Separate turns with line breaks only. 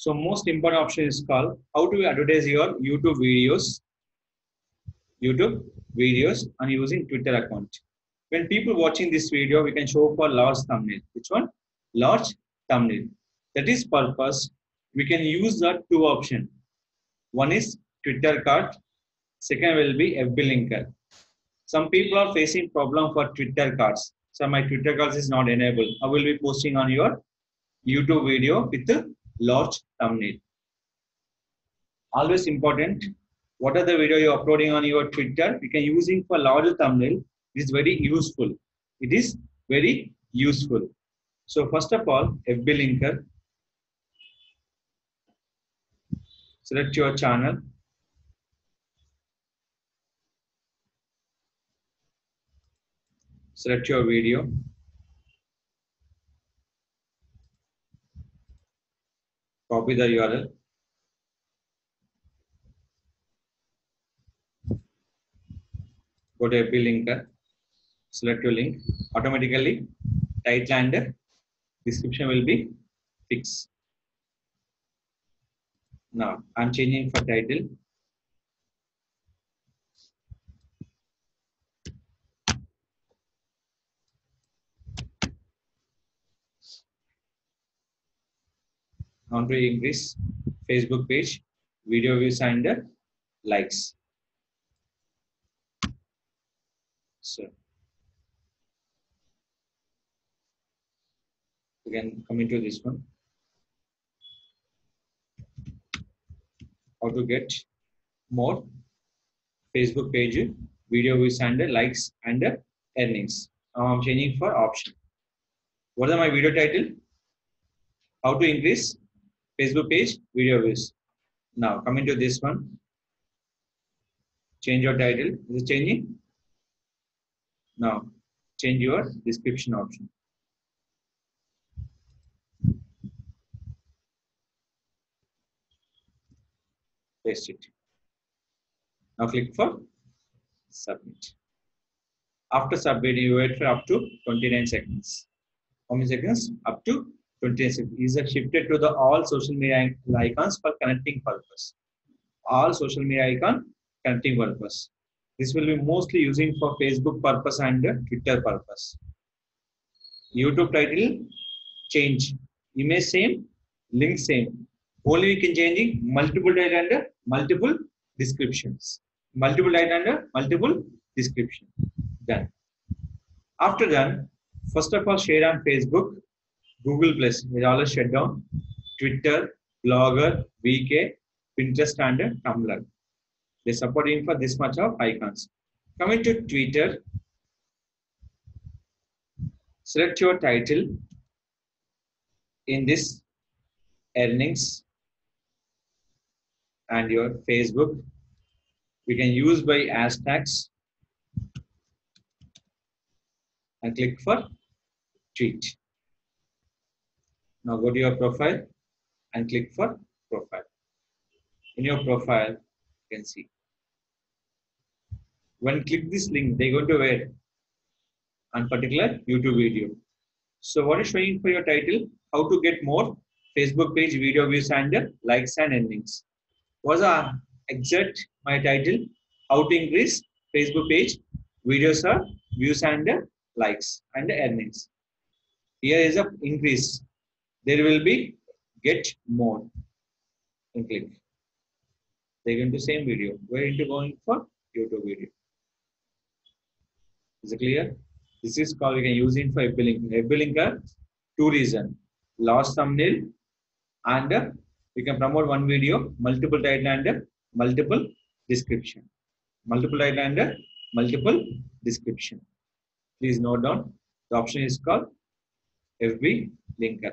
So most important option is called how to advertise your YouTube videos, YouTube videos and using Twitter account. When people watching this video, we can show for large thumbnail. Which one? Large thumbnail. That is purpose. We can use the two option. One is Twitter card. Second will be FB linker. Some people are facing problem for Twitter cards. So my Twitter cards is not enabled. I will be posting on your YouTube video with a large thumbnail. Always important. What are the video you're uploading on your Twitter? You can using for larger thumbnail. It is very useful. It is very useful. So first of all, FB linker. Select your channel. Select your video. Copy the URL. Go to FB linker. Uh, select your link. Automatically, title and uh, description will be fixed. Now, I'm changing for title. To increase Facebook page, video views and uh, likes. So again come into this one. How to get more Facebook page, video views and uh, likes and uh, earnings. Now I'm changing for option. What is my video title? How to increase Facebook page video views. Now coming to this one, change your title. Is it changing? Now change your description option. Paste it. Now click for submit. After submitting, you wait for up to 29 seconds. How many seconds? Up to 20 seconds. These are shifted to the all social media icons for connecting purpose. All social media icon connecting purpose. This will be mostly using for Facebook purpose and Twitter purpose. YouTube title change. Image same, link same. Only we can changing multiple title and multiple descriptions. Multiple title and multiple description. Done. After done, first of all share on Facebook Google Plus is always shut down. Twitter, Blogger, VK, Pinterest, and Tumblr. They supporting for this much of icons. Coming to Twitter, select your title in this earnings and your Facebook. We can use by hashtags and click for tweet. Now go to your profile and click for profile. In your profile, you can see. When click this link, they go to where? On particular YouTube video. So what is showing for your title? How to get more Facebook page video views and likes and endings. Was a exact my title? How to increase Facebook page videos are views and likes and earnings. Here is a increase there will be get more and click. They're going to same video. We're into going for YouTube video. Is it clear? This is called we can use it for FB link. FB linker, two reason. Large thumbnail and uh, we can promote one video, multiple title and uh, multiple description. Multiple title and uh, multiple description. Please note down. The option is called FB linker.